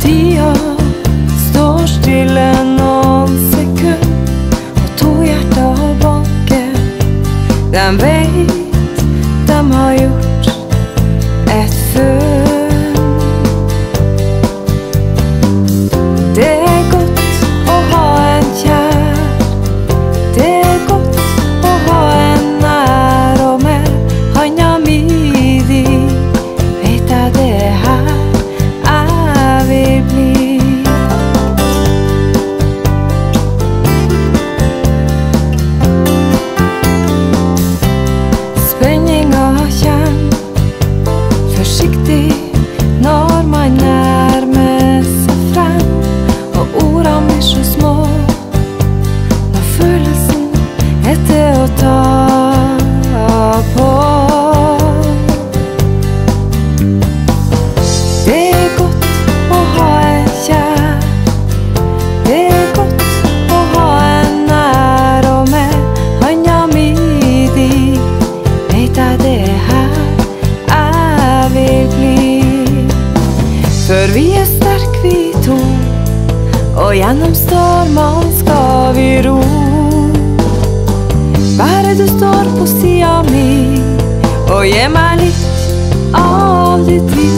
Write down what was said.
Tida står stille noen sekund, og to hjerter banker. De vet, de har gjort forsiktig når man Før vi er sterk vi to, og gjennom stormene skal vi ro. Bare du står på sida mi, og gi meg litt av ditt liv.